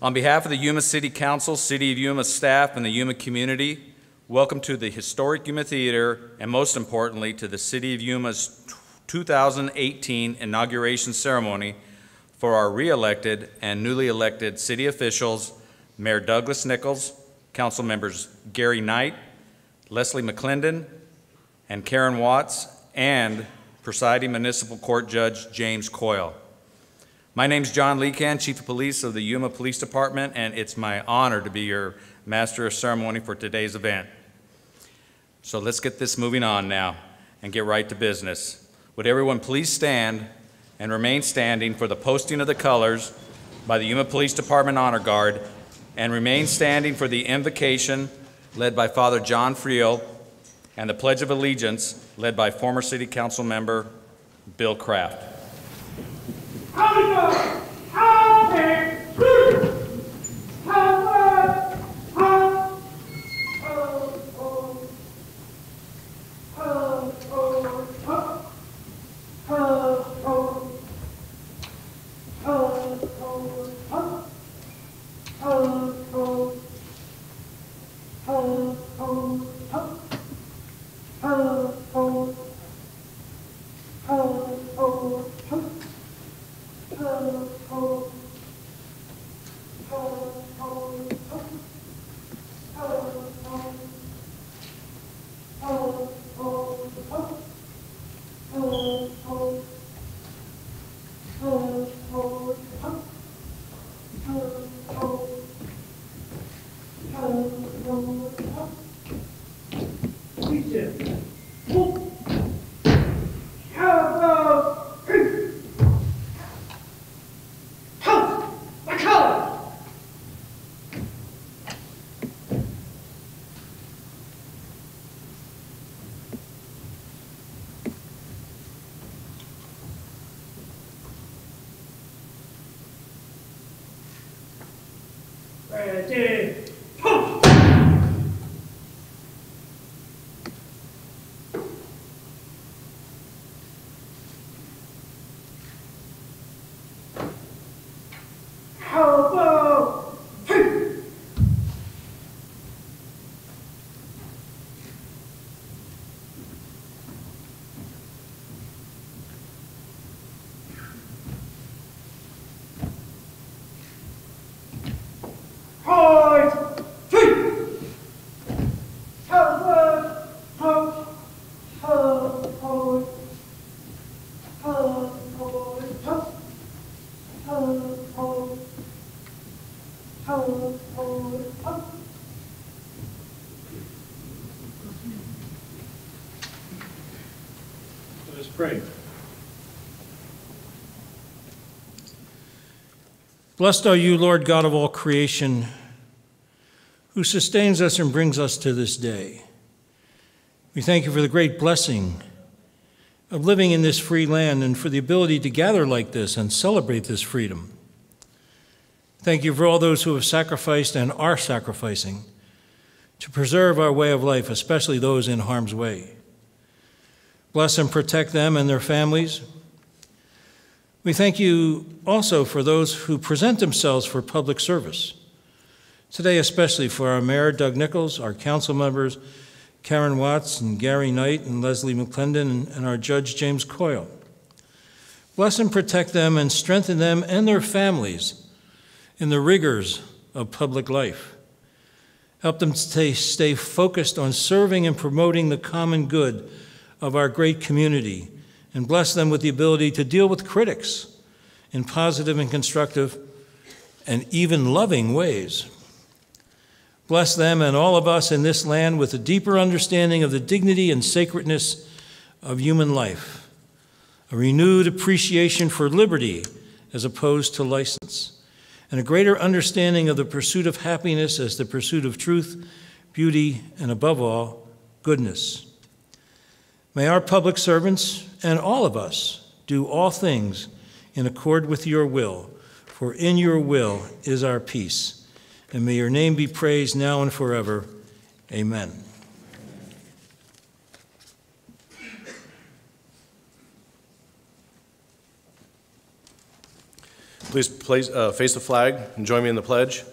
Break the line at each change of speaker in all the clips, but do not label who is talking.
On behalf of the Yuma City Council, City of Yuma staff, and the Yuma community, welcome to the historic Yuma Theater, and most importantly, to the City of Yuma's 2018 inauguration ceremony for our re-elected and newly elected city officials, Mayor Douglas Nicholls, council members Gary Knight, Leslie McClendon, and Karen Watts, and presiding municipal court judge James Coil. My name's John Lekan, Chief of Police of the Yuma Police Department, and it's my honor to be your master of ceremony for today's event. So let's get this moving on now and get right to business. Would everyone please stand and remain standing for the posting of the colors by the Yuma Police Department Honor Guard and remain standing for the invocation led by Father John Friel and the Pledge of Allegiance led by former City Council member Bill Kraft.
Oh. Blessed are you, Lord God of all creation, who sustains us and brings us to this day. We thank you for the great blessing of living in this free land and for the ability to gather like this and celebrate this freedom. Thank you for all those who have sacrificed and are sacrificing to preserve our way of life, especially those in harm's way. Bless and protect them and their families. We thank you also for those who present themselves for public service. Today, especially for our Mayor, Doug Nicholls, our council members, Karen Watts and Gary Knight and Leslie McClendon, and our Judge James Coil. Bless and protect them and strengthen them and their families in the rigors of public life. Help them stay, stay focused on serving and promoting the common good of our great community, and bless them with the ability to deal with critics in positive and constructive and even loving ways. Bless them and all of us in this land with a deeper understanding of the dignity and sacredness of human life, a renewed appreciation for liberty as opposed to license, and a greater understanding of the pursuit of happiness as the pursuit of truth, beauty, and above all, goodness. May our public servants and all of us do all things in accord with your will, for in your will is our peace. And may your name be praised now and forever. Amen.
Please place, uh, face the flag and join me in the pledge.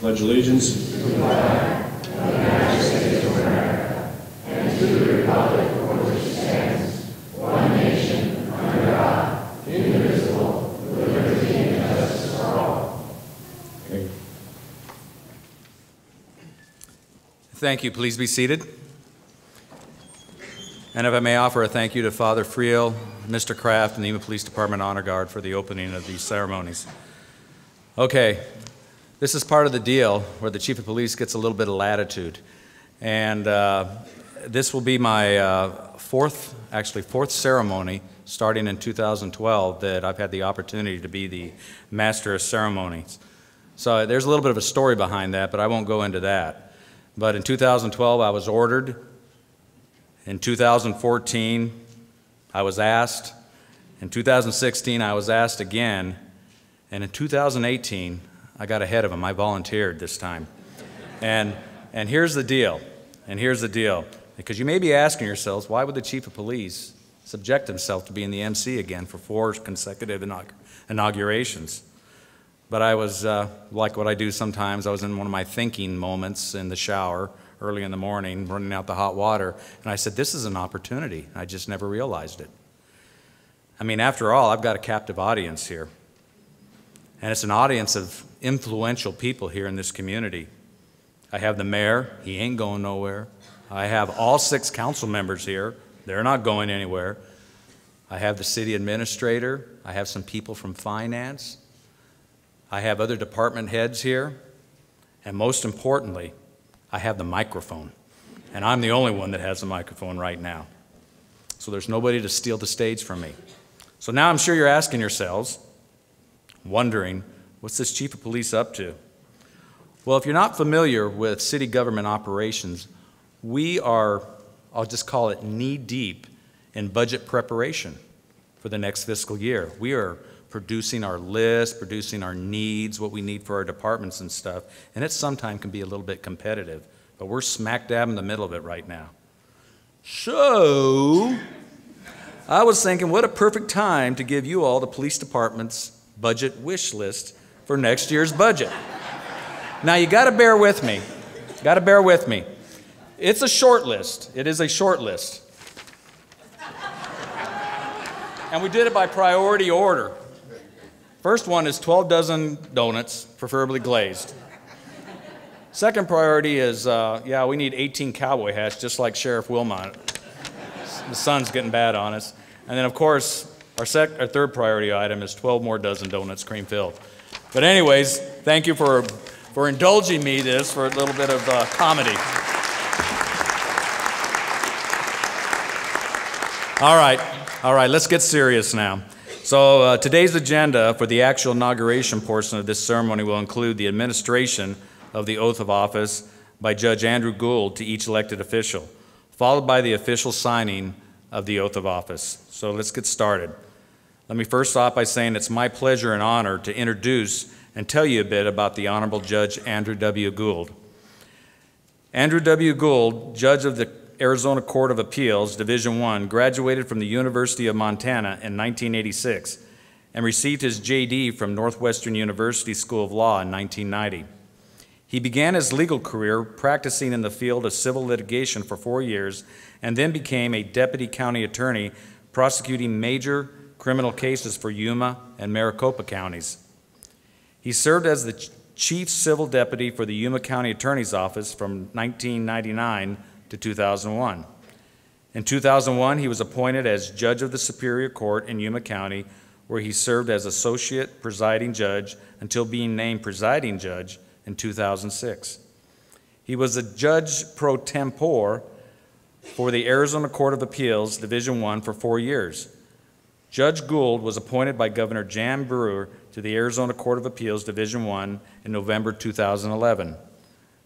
Pledge allegiance.
Thank you. Please be seated. And if I may offer a thank you to Father Friel, Mr. Kraft, and the Yuma Police Department Honor Guard for the opening of these ceremonies. Okay, this is part of the deal where the Chief of Police gets a little bit of latitude. And uh, this will be my uh, fourth, actually, fourth ceremony starting in 2012 that I've had the opportunity to be the Master of Ceremonies. So there's a little bit of a story behind that, but I won't go into that. But in 2012, I was ordered. In 2014, I was asked. In 2016, I was asked again. And in 2018, I got ahead of him. I volunteered this time. And, and here's the deal. And here's the deal. Because you may be asking yourselves, why would the chief of police subject himself to being the MC again for four consecutive inaugurations? But I was, uh, like what I do sometimes, I was in one of my thinking moments in the shower early in the morning, running out the hot water, and I said, This is an opportunity. I just never realized it. I mean, after all, I've got a captive audience here. And it's an audience of influential people here in this community. I have the mayor, he ain't going nowhere. I have all six council members here, they're not going anywhere. I have the city administrator, I have some people from finance. I have other department heads here, and most importantly, I have the microphone. And I'm the only one that has the microphone right now. So there's nobody to steal the stage from me. So now I'm sure you're asking yourselves, wondering, what's this chief of police up to? Well, if you're not familiar with city government operations, we are, I'll just call it knee deep in budget preparation for the next fiscal year. We are producing our list, producing our needs, what we need for our departments and stuff, and it sometimes can be a little bit competitive, but we're smack dab in the middle of it right now. So, I was thinking, what a perfect time to give you all the police department's budget wish list for next year's budget. now, you got to bear with me. Got to bear with me. It's a short list. It is a short list. and we did it by priority order. First one is 12 dozen donuts, preferably glazed. Second priority is, uh, yeah, we need 18 cowboy hats, just like Sheriff Wilmot. The sun's getting bad on us. And then, of course, our, sec- our third priority item is 12 more dozen donuts, cream filled. But, anyways, thank you for, for indulging me this for a little bit of uh, comedy. All right, all right, let's get serious now. So, uh, today's agenda for the actual inauguration portion of this ceremony will include the administration of the oath of office by Judge Andrew Gould to each elected official, followed by the official signing of the oath of office. So, let's get started. Let me first off by saying it's my pleasure and honor to introduce and tell you a bit about the Honorable Judge Andrew W. Gould. Andrew W. Gould, Judge of the Arizona Court of Appeals, Division I, graduated from the University of Montana in 1986 and received his JD from Northwestern University School of Law in 1990. He began his legal career practicing in the field of civil litigation for four years and then became a deputy county attorney prosecuting major criminal cases for Yuma and Maricopa counties. He served as the chief civil deputy for the Yuma County Attorney's Office from 1999 to 2001. In 2001, he was appointed as judge of the Superior Court in Yuma County, where he served as associate presiding judge until being named presiding judge in 2006. He was a judge pro tempore for the Arizona Court of Appeals, Division I, for four years. Judge Gould was appointed by Governor Jan Brewer to the Arizona Court of Appeals, Division I, in November 2011.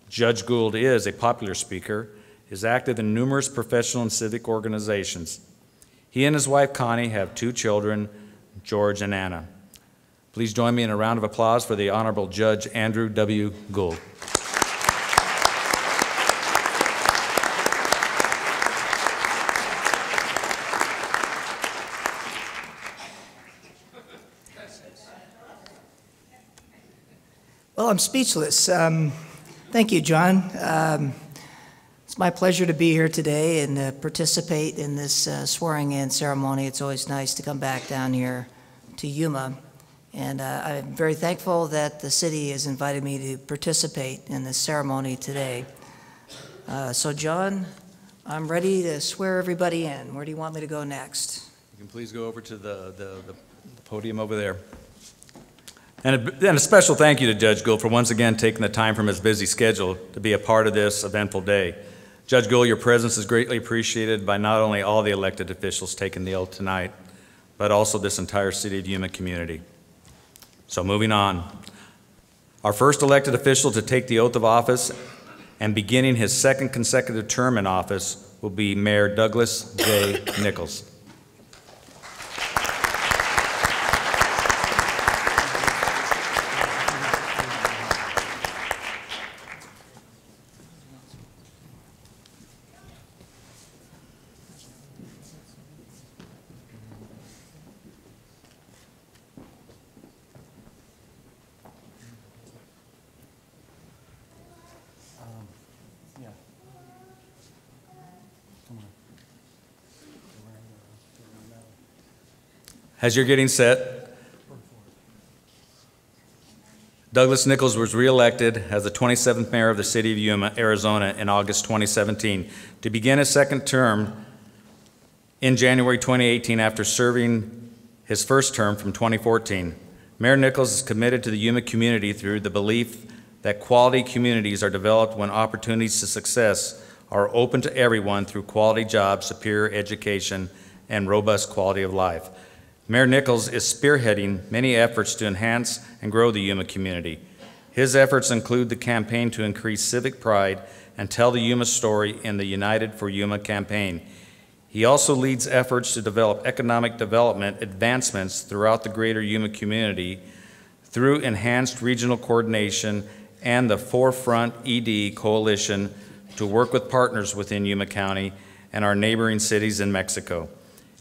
Judge Gould is a popular speaker is active in numerous professional and civic organizations. He and his wife Connie have two children, George and Anna. Please join me in a round of applause for the Honorable Judge Andrew W. Gould.
Well, I'm speechless. Um, thank you, John. Um, it's my pleasure to be here today and uh, participate in this uh, swearing in ceremony. It's always nice to come back down here to Yuma. And uh, I'm very thankful that the city has invited me to participate in this ceremony today. Uh, so, John, I'm ready to swear everybody in. Where do you want me to go next?
You can please go over to the, the, the podium over there. And a, and a special thank you to Judge Gould for once again taking the time from his busy schedule to be a part of this eventful day. Judge Gould, your presence is greatly appreciated by not only all the elected officials taking the oath tonight, but also this entire City of Yuma community. So moving on. Our first elected official to take the oath of office and beginning his second consecutive term in office will be Mayor Douglas J. Nicholls. As you're getting set, Douglas Nicholls was reelected as the 27th mayor of the city of Yuma, Arizona in August 2017 to begin his second term in January 2018 after serving his first term from 2014. Mayor Nicholls is committed to the Yuma community through the belief that quality communities are developed when opportunities to success are open to everyone through quality jobs, superior education, and robust quality of life. Mayor Nicholls is spearheading many efforts to enhance and grow the Yuma community. His efforts include the campaign to increase civic pride and tell the Yuma story in the United for Yuma campaign. He also leads efforts to develop economic development advancements throughout the greater Yuma community through enhanced regional coordination and the Forefront ED Coalition to work with partners within Yuma County and our neighboring cities in Mexico.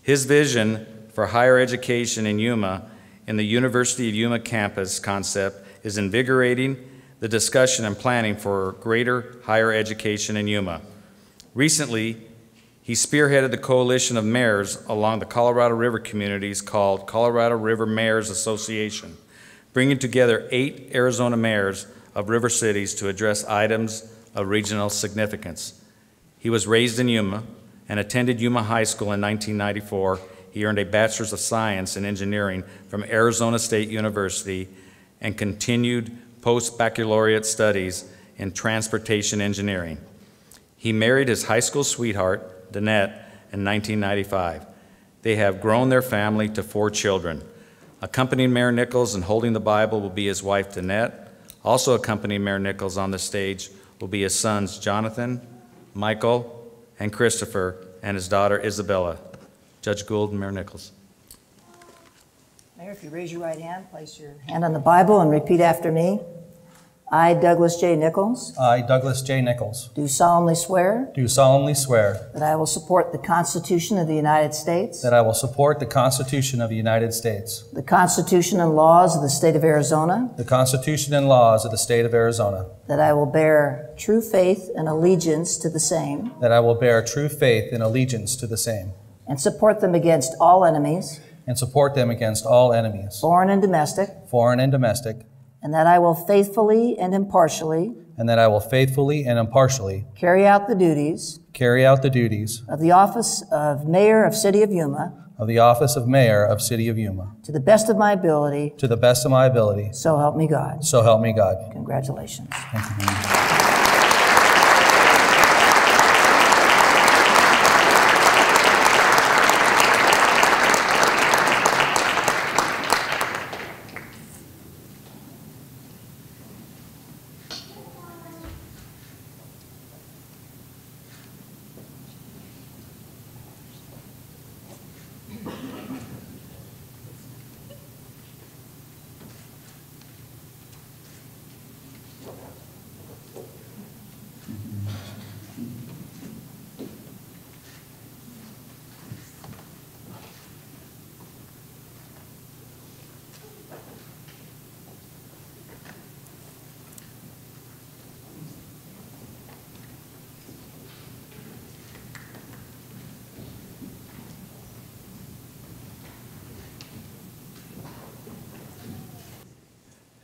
His vision for higher education in Yuma in the University of Yuma campus concept is invigorating the discussion and planning for greater higher education in Yuma. Recently, he spearheaded the coalition of mayors along the Colorado River communities called Colorado River Mayors Association, bringing together eight Arizona mayors of river cities to address items of regional significance. He was raised in Yuma and attended Yuma High School in 1994. He earned a Bachelor's of Science in Engineering from Arizona State University and continued post-baccalaureate studies in transportation engineering. He married his high school sweetheart, Danette, in 1995. They have grown their family to four children. Accompanying Mayor Nicholls and holding the Bible will be his wife, Danette. Also accompanying Mayor Nicholls on the stage will be his sons, Jonathan, Michael, and Christopher, and his daughter, Isabella. Judge Gould and Mayor Nicholls.
Mayor, if you raise your right hand, place your hand on the Bible and repeat after me. I, Douglas J. Nicholls,
I, Douglas J. Nicholls,
do solemnly swear
do solemnly swear
that I will support the Constitution of the United States,
that I will support the Constitution of the United States,
the Constitution and laws of the state of Arizona,
the Constitution and laws of the state of Arizona,
that I will bear true faith and allegiance to the same,
that I will bear true faith and allegiance to the same,
and support them against all enemies,
and support them against all enemies,
foreign and domestic,
foreign and domestic,
and that I will faithfully and impartially
and that I will faithfully and impartially
carry out the duties
carry out the duties
of the office of Mayor of City of Yuma
of the office of Mayor of City of Yuma
to the best of my ability,
to the best of my ability,
so help me God.
so help me God.
Congratulations.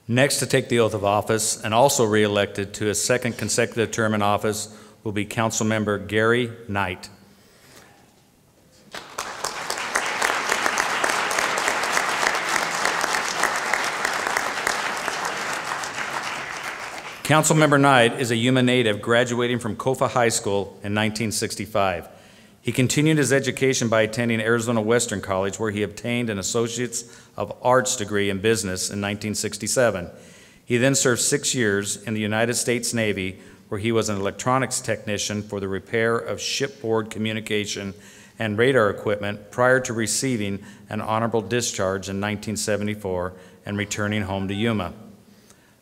Next to take the oath of office and also re-elected to his second consecutive term in office will be Councilmember Gary Knight. Councilmember Knight is a Yuma native graduating from Kofa High School in 1965. He continued his education by attending Arizona Western College, where he obtained an Associate's of Arts degree in business in 1967. He then served six years in the United States Navy, where he was an electronics technician for the repair of shipboard communication and radar equipment prior to receiving an honorable discharge in 1974 and returning home to Yuma.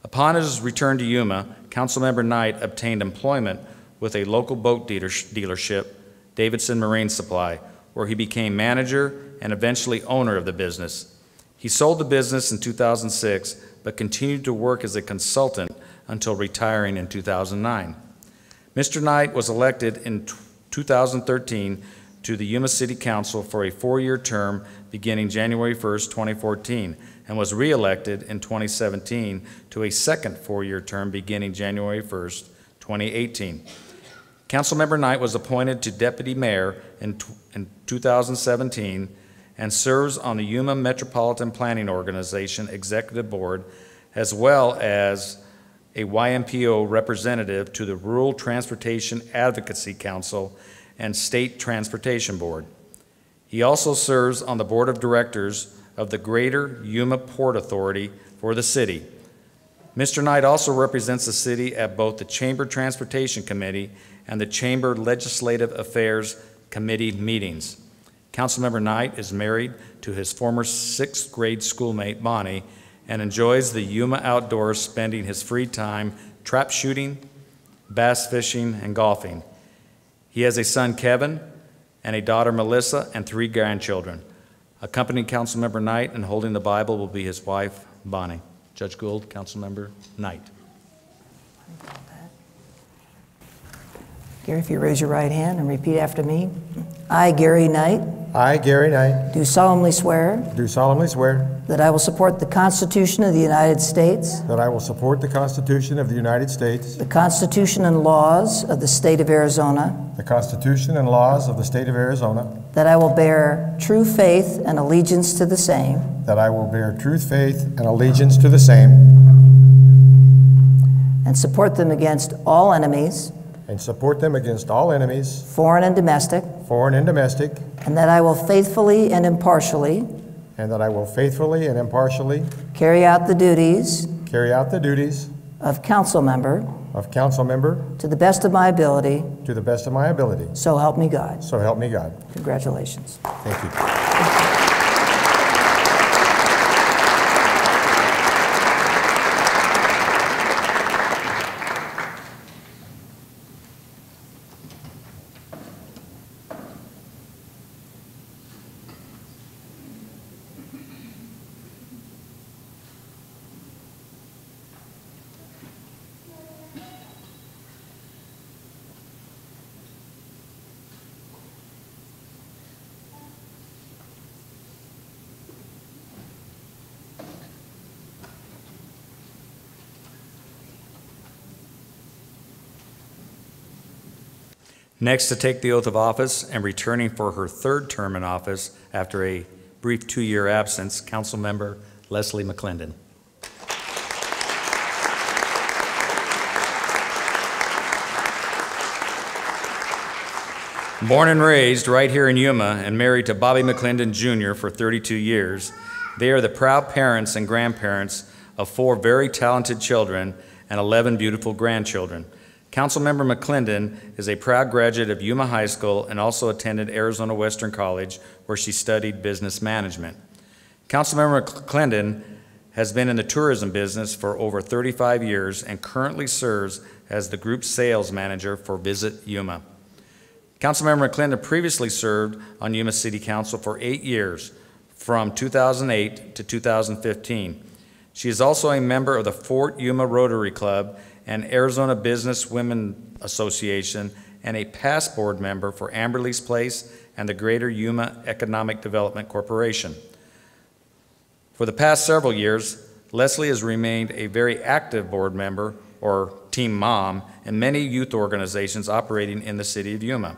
Upon his return to Yuma, Councilmember Knight obtained employment with a local boat dealership, Davidson Marine Supply, where he became manager and eventually owner of the business. He sold the business in 2006, but continued to work as a consultant until retiring in 2009. Mr. Knight was elected in 2013 to the Yuma City Council for a four-year term beginning January 1st, 2014, and was re-elected in 2017 to a second four-year term beginning January 1st, 2018. Councilmember Knight was appointed to deputy mayor in in 2017 and serves on the Yuma Metropolitan Planning Organization Executive Board, as well as a YMPO representative to the Rural Transportation Advocacy Council and State Transportation Board. He also serves on the Board of Directors of the Greater Yuma Port Authority for the city. Mr. Knight also represents the city at both the Chamber Transportation Committee and the Chamber Legislative Affairs Committee meetings. Councilmember Knight is married to his former sixth grade schoolmate Bonnie and enjoys the Yuma outdoors, spending his free time trap shooting, bass fishing, and golfing. He has a son, Kevin, and a daughter, Melissa, and three grandchildren. Accompanying Councilmember Knight and holding the Bible will be his wife, Bonnie. Judge Gould, Councilmember Knight.
Gary, if you raise your right hand and repeat after me. I, Gary Knight,
I, Gary Knight,
do solemnly swear
do solemnly swear
that I will support the Constitution of the United States,
that I will support the Constitution of the United States,
the Constitution and laws of the state of Arizona,
the Constitution and laws of the state of Arizona,
that I will bear true faith and allegiance to the same,
that I will bear true faith and allegiance to the same,
and support them against all enemies,
and support them against all enemies,
foreign and domestic,
foreign and domestic,
and that I will faithfully and impartially
and that I will faithfully and impartially
carry out the duties
carry out the duties
of council member
of council member
to the best of my ability,
to the best of my ability.
so help me God.
So help me God.
Congratulations.
Thank you.
Next to take the oath of office and returning for her third term in office after a brief two-year absence, Councilmember Leslie McClendon. Born and raised right here in Yuma and married to Bobby McClendon Jr. for 32 years, they are the proud parents and grandparents of four very talented children and 11 beautiful grandchildren. Councilmember McClendon is a proud graduate of Yuma High School and also attended Arizona Western College, where she studied business management. Councilmember McClendon has been in the tourism business for over 35 years and currently serves as the group sales manager for Visit Yuma. Councilmember McClendon previously served on Yuma City Council for eight years, from 2008 to 2015. She is also a member of the Fort Yuma Rotary Club and Arizona Business Women Association, and a past board member for Amberley's Place and the Greater Yuma Economic Development Corporation. For the past several years, Leslie has remained a very active board member or team mom in many youth organizations operating in the city of Yuma.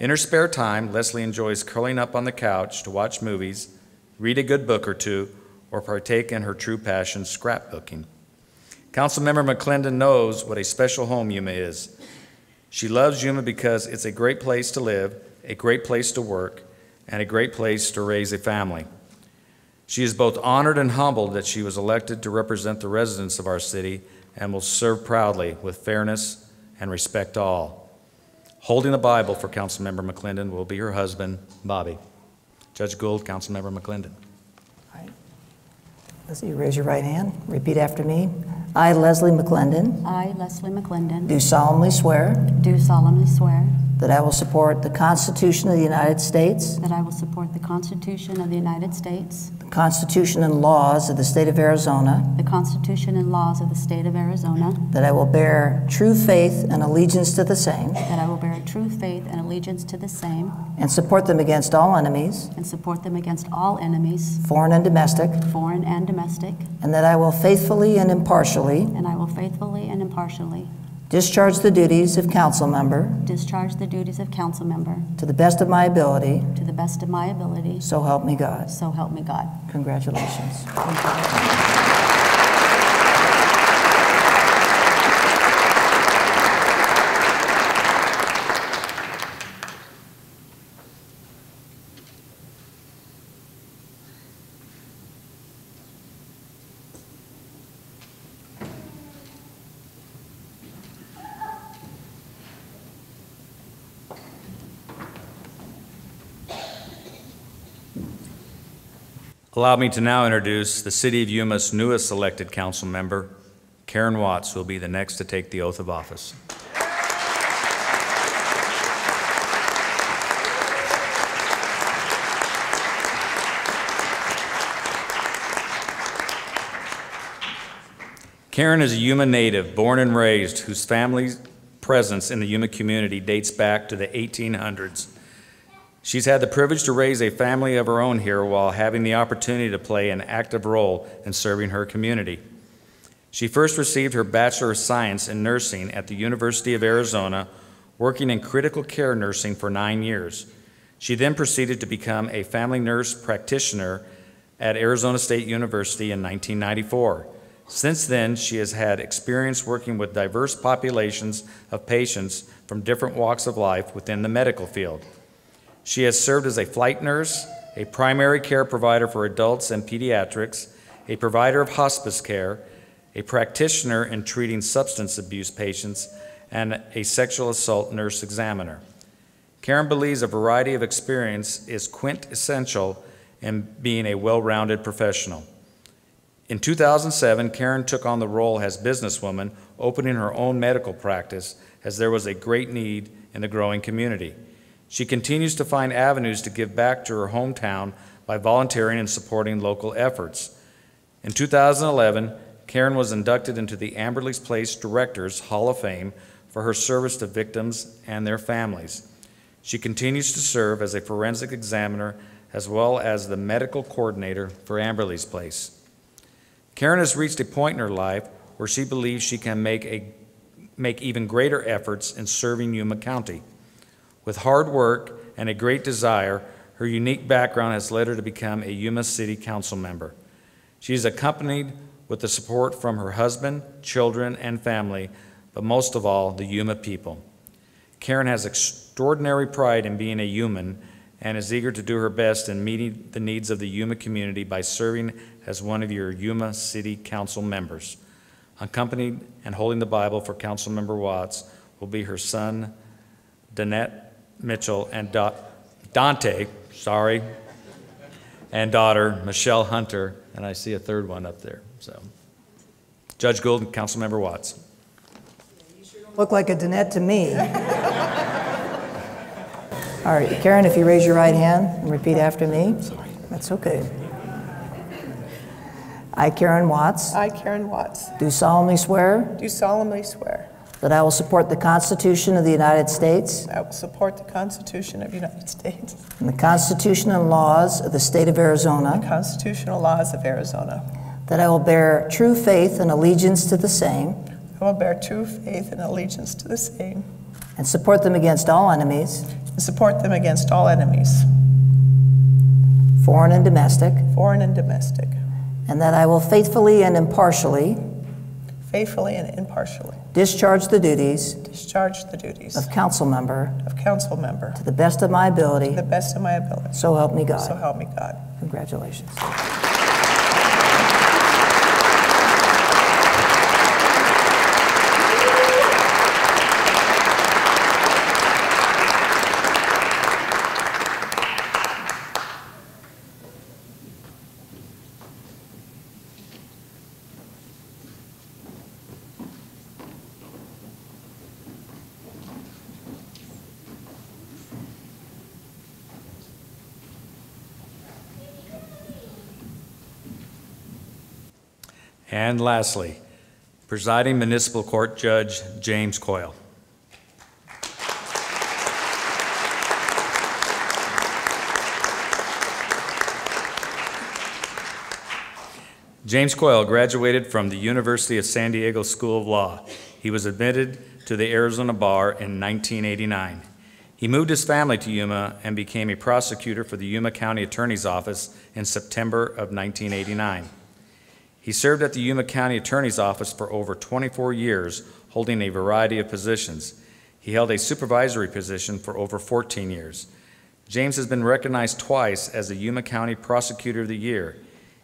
In her spare time, Leslie enjoys curling up on the couch to watch movies, read a good book or two, or partake in her true passion, scrapbooking. Councilmember McClendon knows what a special home Yuma is. She loves Yuma because it's a great place to live, a great place to work, and a great place to raise a family. She is both honored and humbled that she was elected to represent the residents of our city and will serve proudly with fairness and respect all. Holding the Bible for Councilmember McClendon will be her husband, Bobby. Judge Gould, Councilmember McClendon.
Leslie, you raise your right hand. Repeat after me. I, Leslie McClendon,
I, Leslie McClendon,
do solemnly swear
do solemnly swear
that I will support the Constitution of the United States,
that I will support the Constitution of the United States,
the Constitution and laws of the state of Arizona,
the Constitution and laws of the state of Arizona,
that I will bear true faith and allegiance to the same,
that I will true faith and allegiance to the same,
and support them against all enemies,
and support them against all enemies,
foreign and domestic,
foreign and domestic,
and that I will faithfully and impartially
and I will faithfully and impartially
discharge the duties of council member
discharge the duties of council member
to the best of my ability,
to the best of my ability,
so help me God.
so help me God.
Congratulations.
Allow me to now introduce the City of Yuma's newest elected council member, Karen Watts, who will be the next to take the oath of office. Karen is a Yuma native, born and raised, whose family's presence in the Yuma community dates back to the 1800s. She's had the privilege to raise a family of her own here while having the opportunity to play an active role in serving her community. She first received her Bachelor of Science in Nursing at the University of Arizona, working in critical care nursing for nine years. She then proceeded to become a family nurse practitioner at Arizona State University in 1994. Since then, she has had experience working with diverse populations of patients from different walks of life within the medical field. She has served as a flight nurse, a primary care provider for adults and pediatrics, a provider of hospice care, a practitioner in treating substance abuse patients, and a sexual assault nurse examiner. Karen believes a variety of experience is quintessential in being a well rounded professional. In 2007, Karen took on the role as businesswoman, opening her own medical practice as there was a great need in the growing community. She continues to find avenues to give back to her hometown by volunteering and supporting local efforts. In 2011, Karen was inducted into the Amberley's Place Directors Hall of Fame for her service to victims and their families. She continues to serve as a forensic examiner as well as the medical coordinator for Amberley's Place. Karen has reached a point in her life where she believes she can make, a, make even greater efforts in serving Yuma County. With hard work and a great desire, her unique background has led her to become a Yuma City Council member. She is accompanied with the support from her husband, children, and family, but most of all, the Yuma people. Karen has extraordinary pride in being a human and is eager to do her best in meeting the needs of the Yuma community by serving as one of your Yuma City Council members. Accompanied and holding the Bible for Councilmember Watts will be her son, Danette Mitchell, and Da- Dante, sorry, and daughter, Michelle Hunter, and I see a third one up there, so. Judge Gould and Councilmember Watts.
Look like a Danette to me. All right, Karen, if you raise your right hand and repeat after me. That's okay. I, Karen Watts,
I, Karen Watts,
do solemnly swear
do solemnly swear
that I will support the Constitution of the United States
I will support the Constitution of the United States,
and the Constitution and laws of the state of Arizona.
the constitutional laws of Arizona,
that I will bear true faith and allegiance to the same
I will bear true faith and allegiance to the same
and support them against all enemies,
and support them against all enemies,
foreign and domestic,
foreign and domestic,
and that I will faithfully and impartially
faithfully and impartially
discharge the duties
discharge the duties
of council member
of council member
to the best of my
to
ability,
the best of my ability.
so help me God So
help me God.
Congratulations.
And lastly, presiding municipal court judge James Coil. James Coil graduated from the University of San Diego School of Law. He was admitted to the Arizona Bar in 1989. He moved his family to Yuma and became a prosecutor for the Yuma County Attorney's Office in September of 1989. He served at the Yuma County Attorney's Office for over 24 years, holding a variety of positions. He held a supervisory position for over 14 years. James has been recognized twice as the Yuma County Prosecutor of the Year.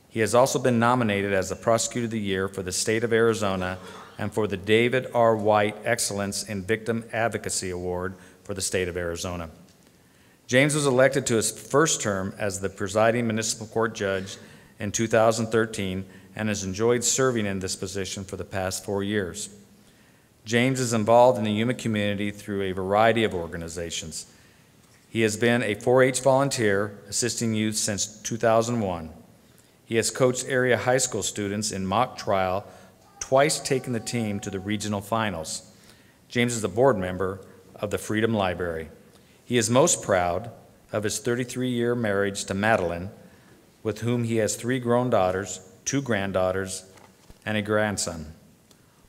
He has also been nominated as the Prosecutor of the Year for the state of Arizona and for the David R. White Excellence in Victim Advocacy Award for the state of Arizona. James was elected to his first term as the presiding municipal court judge in 2013 and has enjoyed serving in this position for the past four years. James is involved in the Yuma community through a variety of organizations. He has been a 4 H volunteer assisting youth since 2001. He has coached area high school students in mock trial, twice taking the team to the regional finals. James is a board member of the Freedom Library. He is most proud of his 33 year marriage to Madeline, with whom he has three grown daughters, two granddaughters, and a grandson.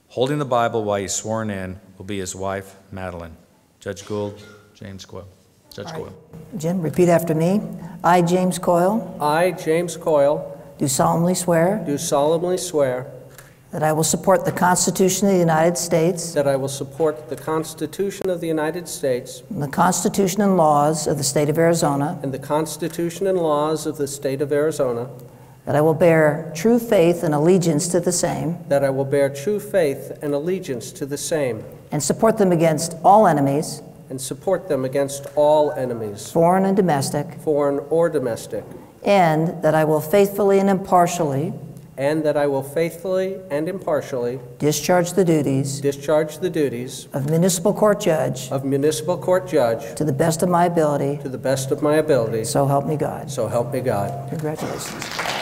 Holding the Bible while he's sworn in will be his wife, Madeline. Judge Gould, James Coil. Judge
All right.
Coil.
Jim, repeat after me. I, James Coil,
I, James Coil,
do solemnly swear
do solemnly swear
that I will support the Constitution of the United States
that I will support the Constitution of the United States
and the Constitution and laws of the state of Arizona,
and the Constitution and laws of the state of Arizona,
that I will bear true faith and allegiance to the same
that I will bear true faith and allegiance to the same,
and support them against all enemies,
and support them against all enemies,
foreign and domestic,
foreign or domestic,
and that I will faithfully and impartially
and that I will faithfully and impartially
discharge the duties
discharge the duties
of municipal court judge
of municipal court judge
to the best of my ability,
to the best of my ability,
so help me God.
so help me God.
Congratulations.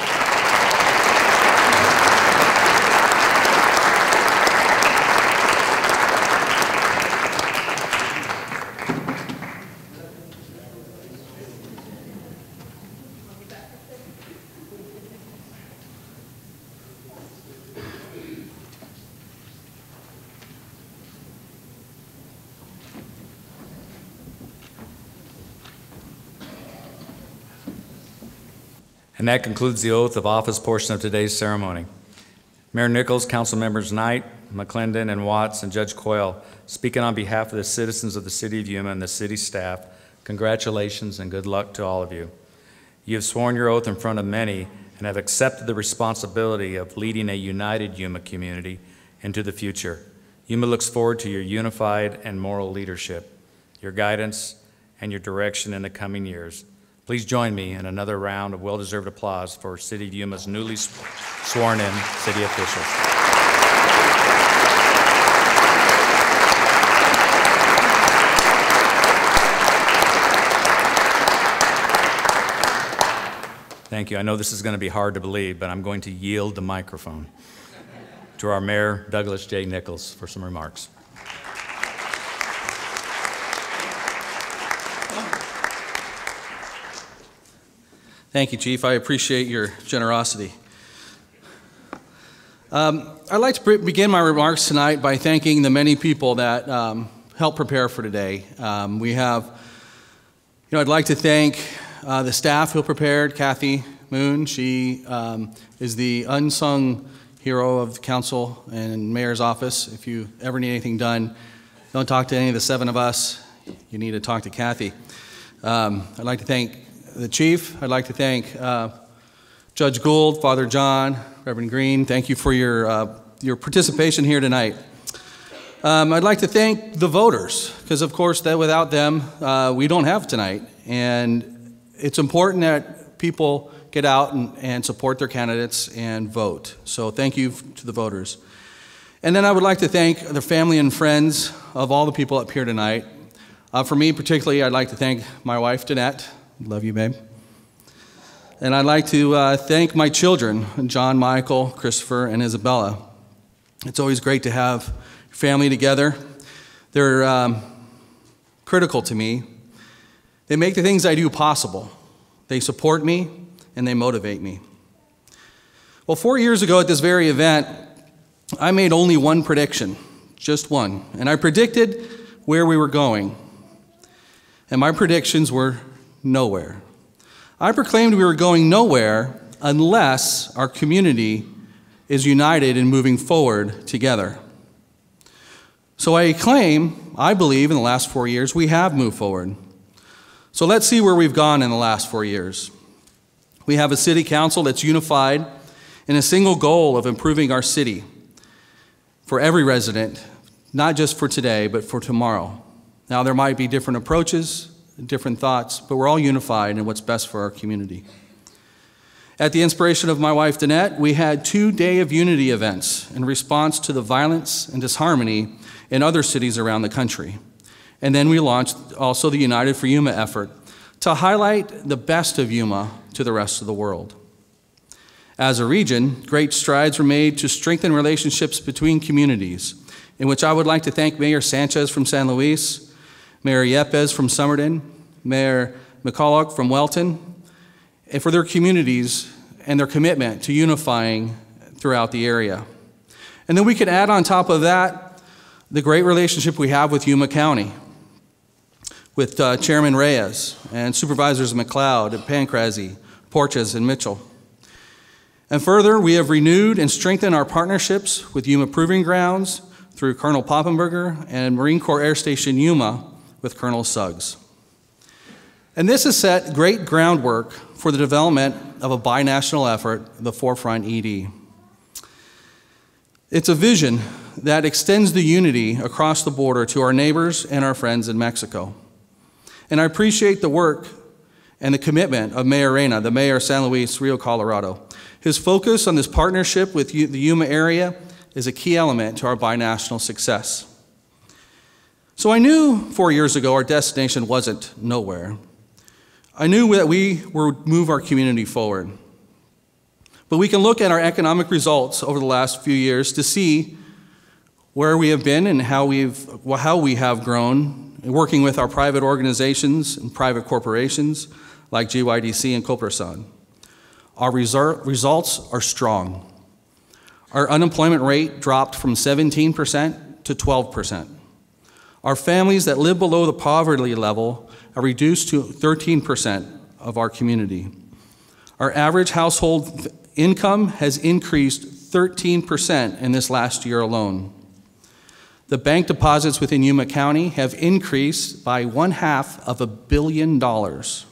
And that concludes the oath of office portion of today's ceremony. Mayor Nicholls, council members Knight, McClendon, and Watts, and Judge Coil, speaking on behalf of the citizens of the city of Yuma and the city staff, congratulations and good luck to all of you. You have sworn your oath in front of many and have accepted the responsibility of leading a united Yuma community into the future. Yuma looks forward to your unified and moral leadership, your guidance, and your direction in the coming years. Please join me in another round of well-deserved applause for City of Yuma's newly sworn-in city officials. Thank you. I know this is going to be hard to believe, but I'm going to yield the microphone to our Mayor, Douglas J. Nicholls, for some remarks.
Thank you, Chief. I appreciate your generosity. Um, I'd like to begin my remarks tonight by thanking the many people that um, helped prepare for today. Um, we have, you know, I'd like to thank uh, the staff who prepared, Kathy Moon. She um, is the unsung hero of the council and mayor's office. If you ever need anything done, don't talk to any of the seven of us. You need to talk to Kathy. Um, I'd like to thank the chief. I'd like to thank uh, Judge Gould, Father John, Reverend Green. Thank you for your, uh, your participation here tonight. Um, I'd like to thank the voters, because of course, that without them, uh, we don't have tonight. And it's important that people get out and, and support their candidates and vote. So thank you to the voters. And then I would like to thank the family and friends of all the people up here tonight. Uh, for me, particularly, I'd like to thank my wife, Danette. Love you, babe. And I'd like to uh, thank my children, John, Michael, Christopher, and Isabella. It's always great to have family together. They're um, critical to me. They make the things I do possible. They support me and they motivate me. Well, four years ago at this very event, I made only one prediction, just one. And I predicted where we were going. And my predictions were nowhere. I proclaimed we were going nowhere unless our community is united in moving forward together. So I claim, I believe in the last four years, we have moved forward. So let's see where we've gone in the last four years. We have a city council that's unified in a single goal of improving our city for every resident, not just for today, but for tomorrow. Now, there might be different approaches, different thoughts, but we're all unified in what's best for our community. At the inspiration of my wife, Danette, we had two Day of Unity events in response to the violence and disharmony in other cities around the country. And then we launched also the United for Yuma effort to highlight the best of Yuma to the rest of the world. As a region, great strides were made to strengthen relationships between communities, in which I would like to thank Mayor Sanchez from San Luis, Mayor Yepes from Somerton, Mayor McCulloch from Wellton, and for their communities and their commitment to unifying throughout the area. And then we could add on top of that the great relationship we have with Yuma County, with uh, Chairman Reyes and Supervisors McCloud and Porchas, and Mitchell. And further, we have renewed and strengthened our partnerships with Yuma Proving Grounds through Colonel Poppenberger and Marine Corps Air Station Yuma with Colonel Suggs. And this has set great groundwork for the development of a binational effort, the Forefront ED. It's a vision that extends the unity across the border to our neighbors and our friends in Mexico. And I appreciate the work and the commitment of Mayor Reyna, the mayor of San Luis, Rio Colorado. His focus on this partnership with the Yuma area is a key element to our binational success. So I knew four years ago our destination wasn't nowhere. I knew that we would move our community forward. But we can look at our economic results over the last few years to see where we have been and how, we've, how we have grown, working with our private organizations and private corporations like GYDC and Copersan. Our result, results are strong. Our unemployment rate dropped from 17% to 12%. Our families that live below the poverty level are reduced to 13% of our community. Our average household income has increased 13% in this last year alone. The bank deposits within Yuma County have increased by one half of a billion dollars.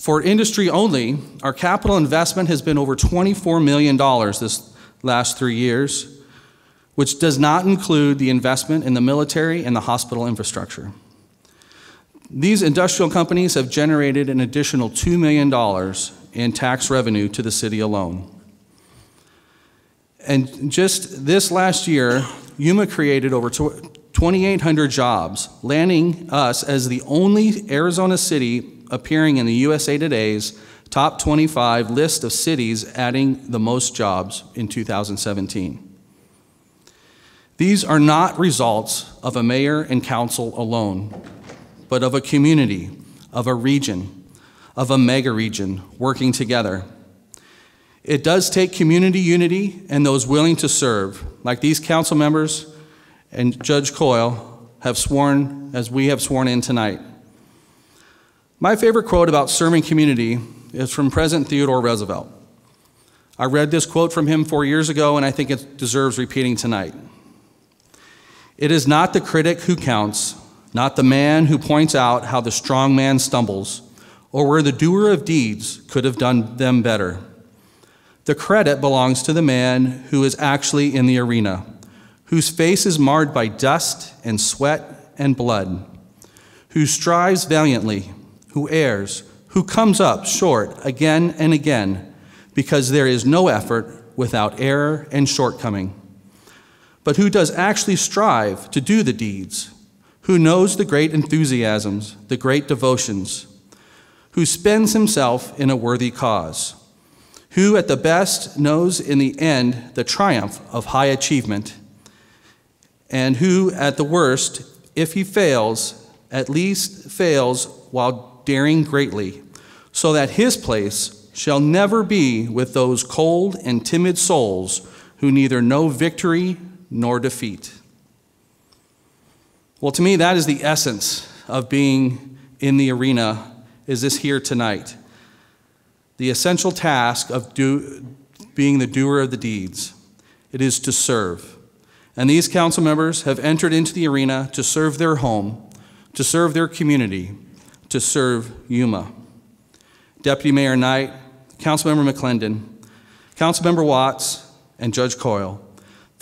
For industry only, our capital investment has been over $24 million this last three years, which does not include the investment in the military and the hospital infrastructure. These industrial companies have generated an additional $2 million in tax revenue to the city alone. And just this last year, Yuma created over 2,800 jobs, landing us as the only Arizona city appearing in the USA Today's top 25 list of cities adding the most jobs in 2017. These are not results of a mayor and council alone, but of a community, of a region, of a mega region working together. It does take community unity and those willing to serve, like these council members and Judge Coil have sworn, as we have sworn in tonight. My favorite quote about serving community is from President Theodore Roosevelt. I read this quote from him four years ago, and I think it deserves repeating tonight. It is not the critic who counts, not the man who points out how the strong man stumbles, or where the doer of deeds could have done them better. The credit belongs to the man who is actually in the arena, whose face is marred by dust and sweat and blood, who strives valiantly, who errs, who comes up short again and again, because there is no effort without error and shortcoming. But who does actually strive to do the deeds, who knows the great enthusiasms, the great devotions, who spends himself in a worthy cause, who at the best knows in the end the triumph of high achievement, and who at the worst, if he fails, at least fails while daring greatly, so that his place shall never be with those cold and timid souls who neither know victory nor defeat. Well, to me, that is the essence of being in the arena, is this here tonight. The essential task of do, being the doer of the deeds. It is to serve. And these council members have entered into the arena to serve their home, to serve their community, to serve Yuma. Deputy Mayor Knight, Councilmember McClendon, Councilmember Watts, and Judge Coil,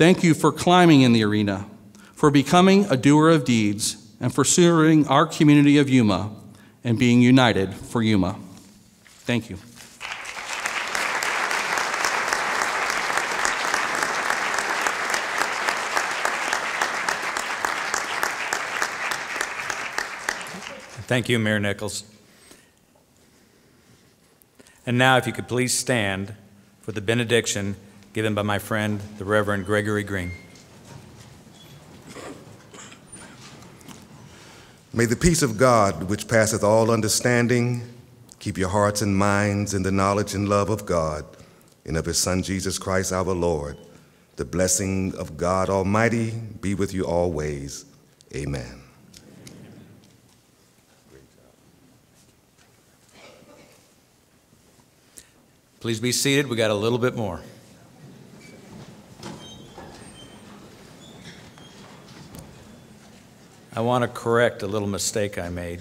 thank you for climbing in the arena, for becoming a doer of deeds, and for serving our community of Yuma and being united for Yuma. Thank you.
Thank you, Mayor Nicholls. And now, if you could please stand for the benediction given by my friend, the Reverend Gregory Green.
May the peace of God, which passeth all understanding, keep your hearts and minds in the knowledge and love of God and of his Son, Jesus Christ our Lord. The blessing of God Almighty be with you always. Amen.
Please be seated. We got a little bit more. I want to correct a little mistake I made.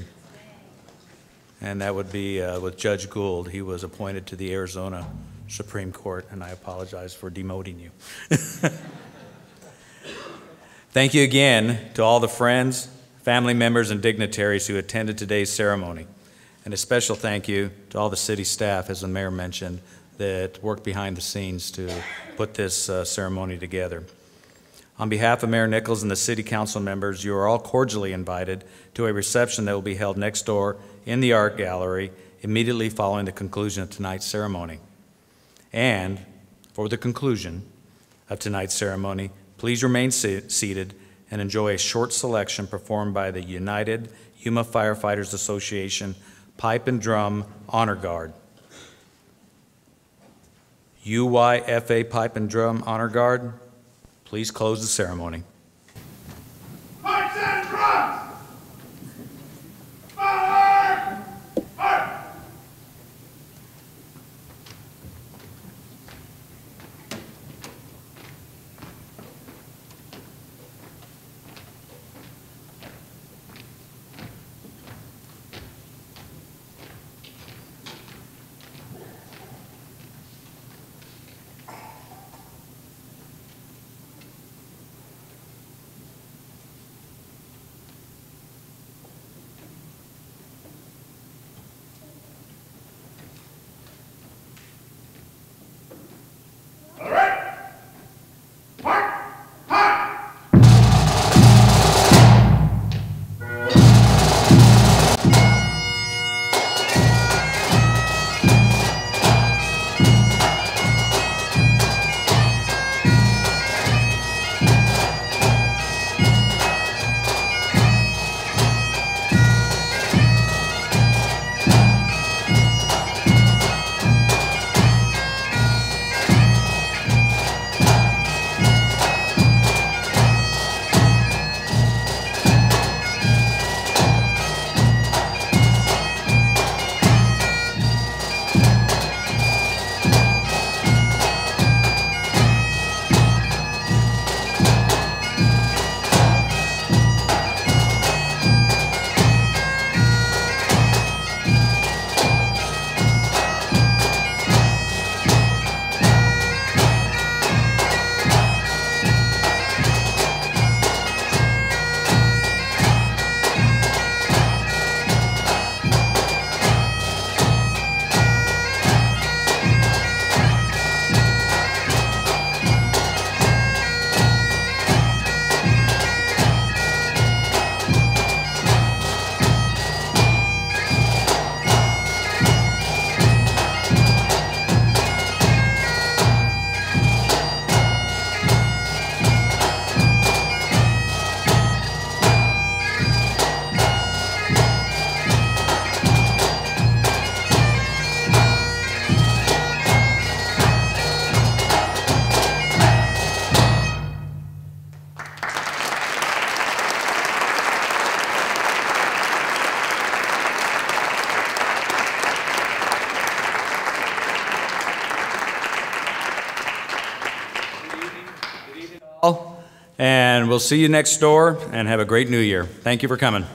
And that would be uh, with Judge Gould. He was appointed to the Arizona Supreme Court, and I apologize for demoting you. Thank you again to all the friends, family members, and dignitaries who attended today's ceremony. And a special thank you to all the city staff, as the mayor mentioned, that worked behind the scenes to put this uh, ceremony together. On behalf of Mayor Nicholls and the city council members, you are all cordially invited to a reception that will be held next door in the art gallery immediately following the conclusion of tonight's ceremony. And for the conclusion of tonight's ceremony, please remain seated and enjoy a short selection performed by the United Yuma Firefighters Association Pipe and Drum Honor Guard. UYFA Pipe and Drum Honor Guard, please close the ceremony.
Pipes and drums!
We'll see you next door, and have a great new year. Thank you for coming.